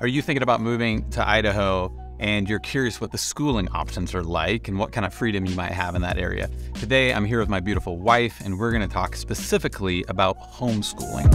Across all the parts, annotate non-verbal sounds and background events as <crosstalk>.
Are you thinking about moving to Idaho and you're curious what the schooling options are like and what kind of freedom you might have in that area? Today, I'm here with my beautiful wife, and we're going to talk specifically about homeschooling.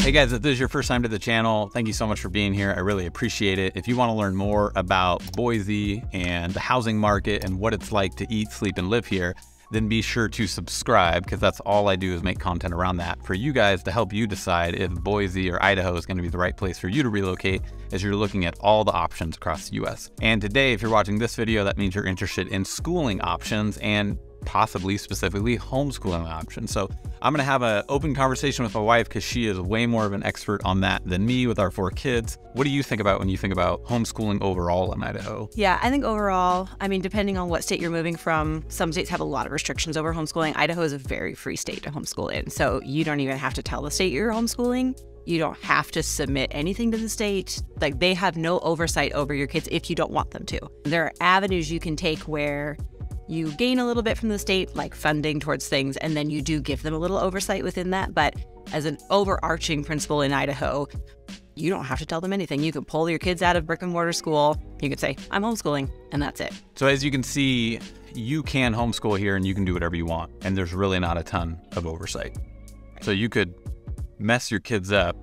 Hey guys, if this is your first time to the channel, thank you so much for being here. I really appreciate it. If you want to learn more about Boise and the housing market and what it's like to eat, sleep, and live here, then be sure to subscribe because that's all I do is make content around that for you guys to help you decide if Boise or Idaho is going to be the right place for you to relocate as you're looking at all the options across the US. And today, if you're watching this video, that means you're interested in schooling options and possibly specifically homeschooling option. So I'm going to have an open conversation with my wife because she is way more of an expert on that than me with our four kids. What do you think about when you think about homeschooling overall in Idaho? Yeah, I think overall, I mean, depending on what state you're moving from, some states have a lot of restrictions over homeschooling. Idaho is a very free state to homeschool in. So you don't even have to tell the state you're homeschooling. You don't have to submit anything to the state. Like they have no oversight over your kids if you don't want them to. There are avenues you can take where you gain a little bit from the state, like funding towards things, and then you do give them a little oversight within that. But as an overarching principle in Idaho, you don't have to tell them anything. You can pull your kids out of brick and mortar school. You could say, I'm homeschooling, and that's it. So, as you can see, you can homeschool here and you can do whatever you want. And there's really not a ton of oversight. So, you could mess your kids up.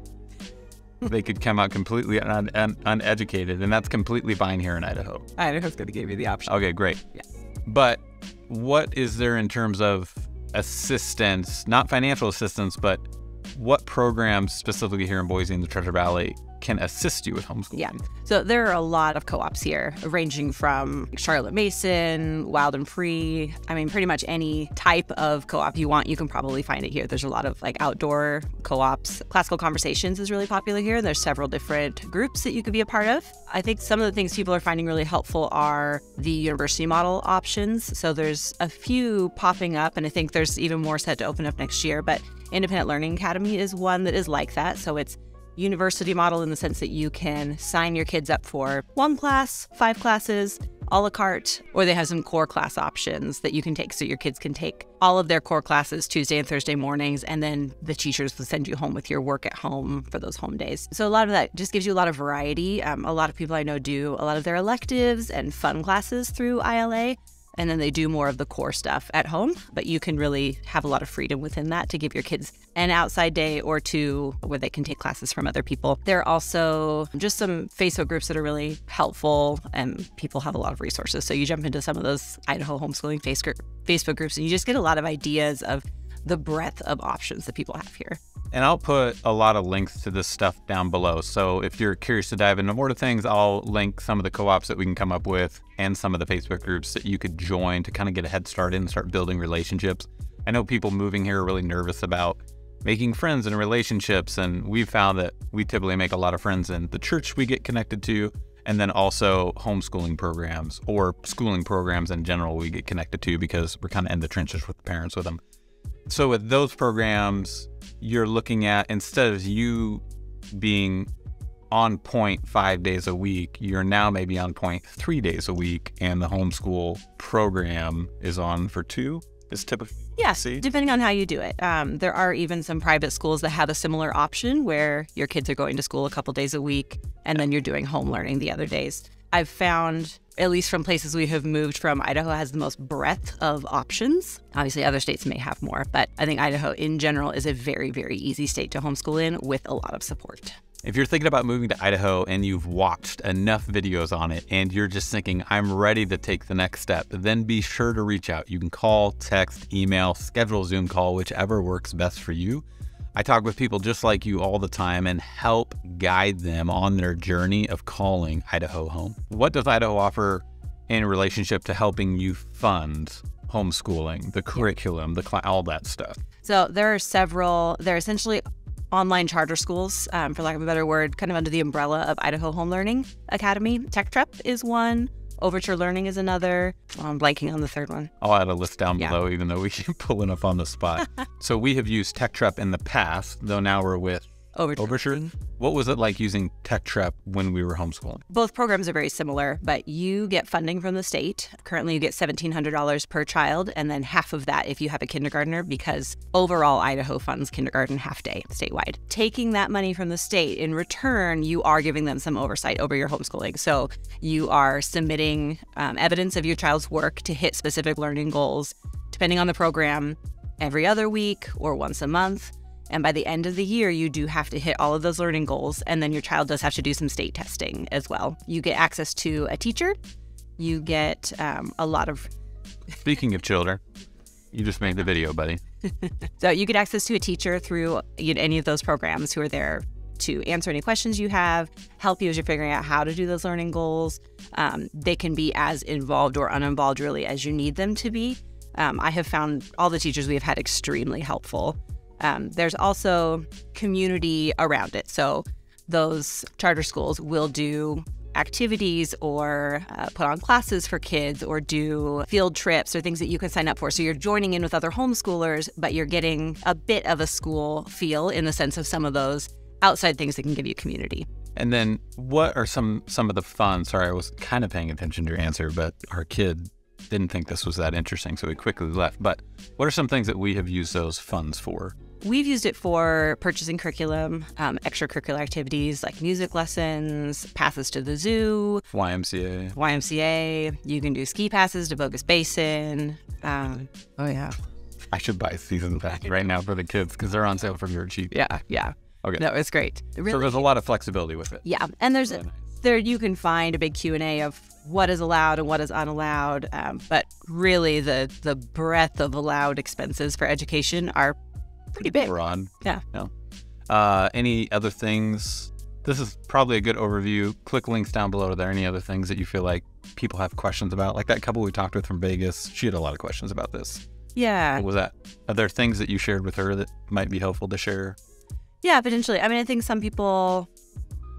they could come out completely un un uneducated, and that's completely fine here in Idaho. Idaho's going to give you the option. Okay, great. Yeah. But what is there in terms of assistance, not financial assistance, but what programs specifically here in Boise in the Treasure Valley can assist you with homeschooling. Yeah. So there are a lot of co-ops here, ranging from Charlotte Mason, Wild and Free. I mean, pretty much any type of co-op you want, you can probably find it here. There's a lot of like outdoor co-ops. Classical Conversations is really popular here. There's several different groups that you could be a part of. I think some of the things people are finding really helpful are the university model options. So there's a few popping up, and I think there's even more set to open up next year. But Independent Learning Academy is one that is like that. So it's university model in the sense that you can sign your kids up for one class, five classes, a la carte, or they have some core class options that you can take so your kids can take all of their core classes Tuesday and Thursday mornings, and then the teachers will send you home with your work at home for those home days. So a lot of that just gives you a lot of variety. Um, a lot of people I know do a lot of their electives and fun classes through ILA and then they do more of the core stuff at home. But you can really have a lot of freedom within that to give your kids an outside day or two where they can take classes from other people. There are also just some Facebook groups that are really helpful, and people have a lot of resources. So you jump into some of those Idaho homeschooling Facebook groups, and you just get a lot of ideas of the breadth of options that people have here. And I'll put a lot of links to this stuff down below. So if you're curious to dive into more to things, I'll link some of the co-ops that we can come up with and some of the Facebook groups that you could join to kind of get a head start and start building relationships. I know people moving here are really nervous about making friends and relationships. And we've found that we typically make a lot of friends in the church we get connected to, and then also homeschooling programs or schooling programs in general we get connected to because we're kind of in the trenches with the parents with them. So with those programs, you're looking at instead of you being on point five days a week, you're now maybe on point three days a week, and the homeschool program is on for two. Is typically yes, depending on how you do it. Um, there are even some private schools that have a similar option where your kids are going to school a couple days a week, and then you're doing home learning the other days. I've found, at least from places we have moved from, Idaho has the most breadth of options. Obviously, other states may have more, but I think Idaho in general is a very, very easy state to homeschool in with a lot of support. If you're thinking about moving to Idaho and you've watched enough videos on it and you're just thinking, I'm ready to take the next step, then be sure to reach out. You can call, text, email, schedule a Zoom call, whichever works best for you. I talk with people just like you all the time and help guide them on their journey of calling Idaho home. What does Idaho offer in relationship to helping you fund homeschooling, the curriculum, the cl- all that stuff? So there are several. They're essentially online charter schools, um, for lack of a better word, kind of under the umbrella of Idaho Home Learning Academy. TechTrep is one. Overture Learning is another. Oh, I'm blanking on the third one. I'll add a list down yeah. below, even though we <laughs> keep pulling up on the spot. so we have used TechTrep in the past, though now we're with Overture. Overture. What was it like using TechTrep when we were homeschooling? Both programs are very similar, but you get funding from the state. Currently, you get $1,700 per child, and then half of that if you have a kindergartner, because overall, Idaho funds kindergarten half day statewide. Taking that money from the state, in return, you are giving them some oversight over your homeschooling. So you are submitting um, evidence of your child's work to hit specific learning goals, depending on the program, every other week or once a month. And by the end of the year, you do have to hit all of those learning goals. And then your child does have to do some state testing as well. You get access to a teacher. You get um, a lot of. Speaking of children, you just made the video, buddy. <laughs> so you get access to a teacher through any of those programs who are there to answer any questions you have, help you as you're figuring out how to do those learning goals. Um, they can be as involved or uninvolved, really, as you need them to be. Um, I have found all the teachers we have had extremely helpful. Um, there's also community around it. So those charter schools will do activities or uh, put on classes for kids or do field trips or things that you can sign up for. So you're joining in with other homeschoolers, but you're getting a bit of a school feel in the sense of some of those outside things that can give you community. And then what are some some of the fun? Sorry, I was kind of paying attention to your answer, but our kid didn't think this was that interesting, so we quickly left. But what are some things that we have used those funds for? We've used it for purchasing curriculum, um, extracurricular activities like music lessons, passes to the zoo, YMCA. YMCA. You can do ski passes to Bogus Basin. Um, oh yeah. I should buy a season pass right now for the kids because they're on sale for very cheap. Yeah, yeah. Okay. No, it's great. Really, so there's a lot of flexibility with it. Yeah, and there's Really nice. there you can find a big Q and A of what is allowed and what is unallowed. Um, but really, the the breadth of allowed expenses for education are pretty big. Broad. Yeah. No. Uh, any other things? This is probably a good overview. Click links down below. Are there any other things that you feel like people have questions about? Like that couple we talked with from Vegas, she had a lot of questions about this. Yeah, What was that? Are there things that you shared with her that might be helpful to share? Yeah, potentially. I mean, I think some people,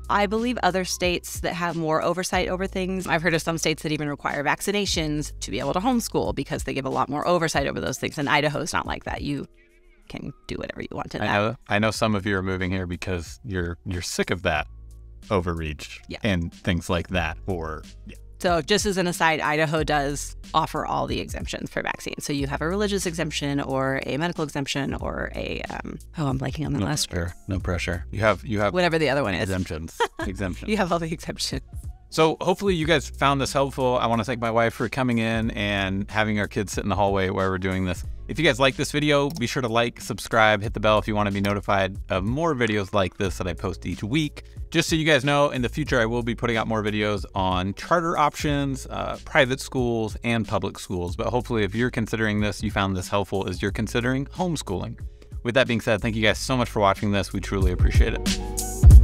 I believe other states that have more oversight over things. I've heard of some states that even require vaccinations to be able to homeschool because they give a lot more oversight over those things. And Idaho's not like that. You can do whatever you want in I know I know some of you are moving here because you're you're sick of that overreach Yeah. and things like that. Or yeah. So, just as an aside, Idaho does offer all the exemptions for vaccines. So, you have a religious exemption or a medical exemption or a, um, oh, I'm blanking on the no last pressure. No pressure. You have you have Whatever the other one is. exemptions. <laughs> exemptions. You have all the exemptions. So hopefully you guys found this helpful. I want to thank my wife for coming in and having our kids sit in the hallway while we're doing this. If you guys like this video, be sure to like, subscribe, hit the bell if you want to be notified of more videos like this that I post each week. Just so you guys know, in the future I will be putting out more videos on charter options, uh, private schools, and public schools. But hopefully if you're considering this, you found this helpful as you're considering homeschooling. With that being said, thank you guys so much for watching this. We truly appreciate it.